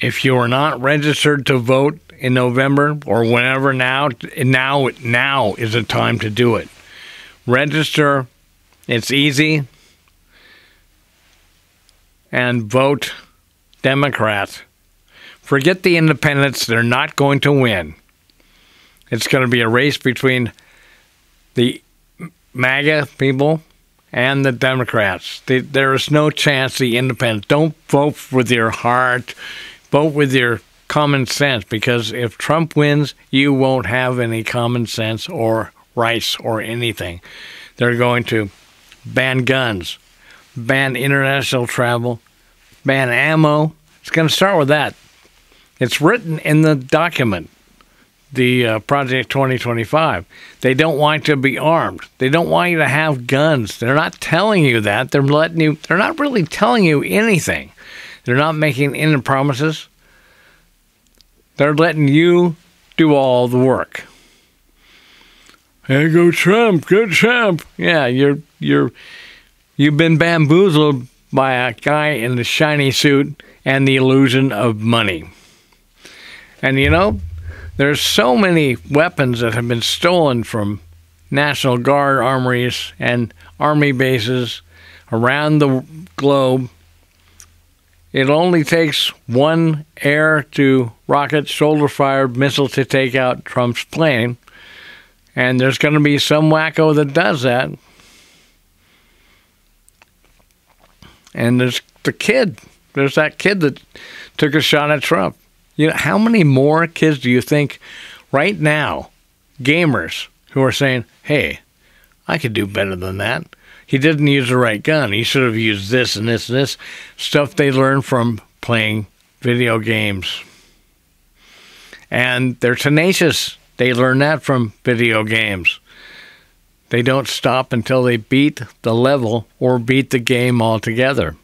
If you are not registered to vote in November or whenever now, now, now is the time to do it. Register. It's easy. And vote Democrat. Forget the independents. They're not going to win. It's going to be a race between the MAGA people and the Democrats. there is no chance the independents. Don't vote with your heart, vote with your common sense because if Trump wins, you won't have any common sense or rights or anything. They're going to ban guns, ban international travel, ban ammo. It's going to start with that. It's written in the document the uh, Project 2025. They don't want you to be armed. They don't want you to have guns. They're not telling you that. They're letting you. They're not really telling you anything. They're not making any promises. They're letting you do all the work. Hey, go Trump, go Trump. Yeah, you're you're you've been bamboozled by a guy in the shiny suit and the illusion of money. And you know, there's so many weapons that have been stolen from National Guard armories and army bases around the globe. It only takes one air to rocket shoulder fired missile to take out Trump's plane. And there's going to be some wacko that does that. And there's the kid. There's that kid that took a shot at Trump. You know, how many more kids do you think right now, gamers who are saying, hey, I could do better than that? He didn't use the right gun. He should have used this and this and this stuff they learned from playing video games. And they're tenacious. They learn that from video games. They don't stop until they beat the level or beat the game altogether.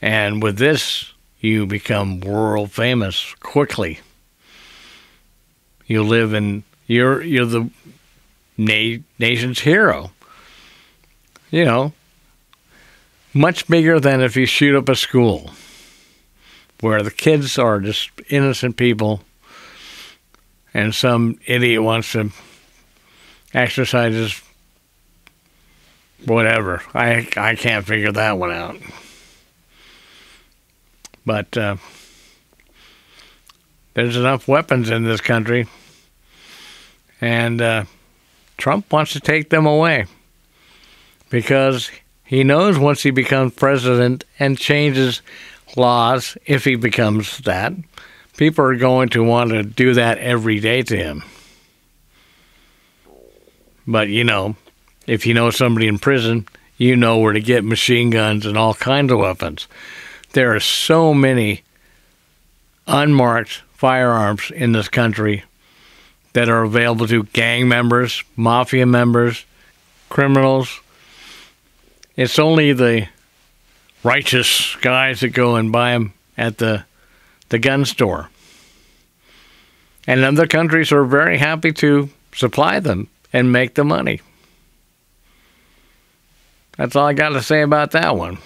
And with this, you become world famous quickly. You live in you're you're the na- nation's hero. You know, much bigger than if you shoot up a school, where the kids are just innocent people, and some idiot wants to exercise his whatever. I I can't figure that one out. But uh, there's enough weapons in this country, and uh, Trump wants to take them away because he knows once he becomes president and changes laws, if he becomes that, people are going to want to do that every day to him. But you know, if you know somebody in prison, you know where to get machine guns and all kinds of weapons there are so many unmarked firearms in this country that are available to gang members, mafia members, criminals. It's only the righteous guys that go and buy them at the the gun store. And other countries are very happy to supply them and make the money. That's all I got to say about that one.